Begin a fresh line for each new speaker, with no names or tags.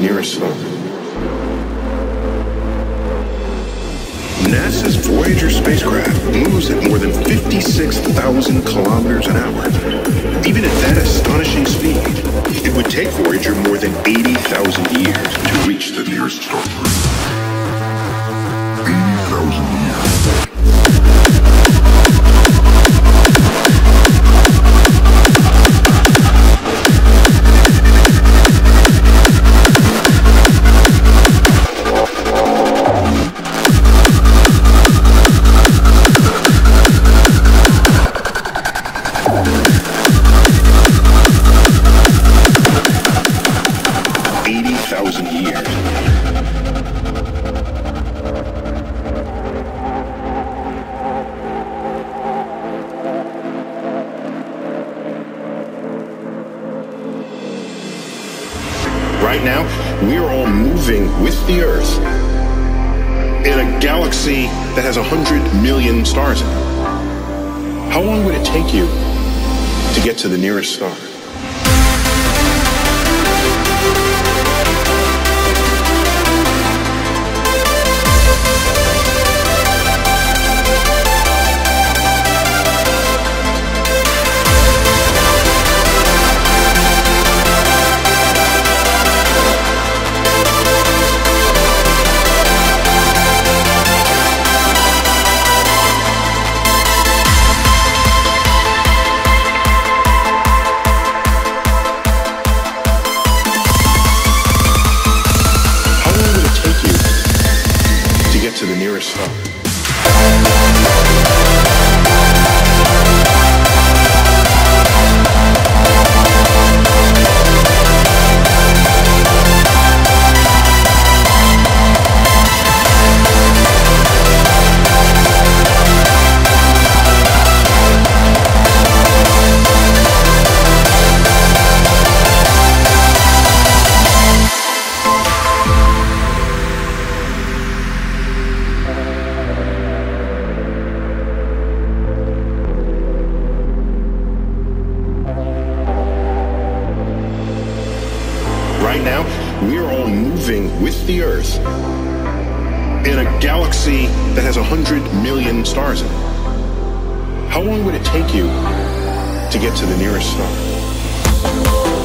nearest. NASA's Voyager spacecraft moves at more than 56,000 kilometers an hour. Even at that astonishing speed, it would take Voyager more than 80,000 years to reach the nearest star. 80,000 years. Right now, we're all moving with the Earth in a galaxy that has a hundred million stars in it. How long would it take you to get to the nearest star? To Right now, we're all moving with the Earth in a galaxy that has a hundred million stars in it. How long would it take you to get to the nearest star?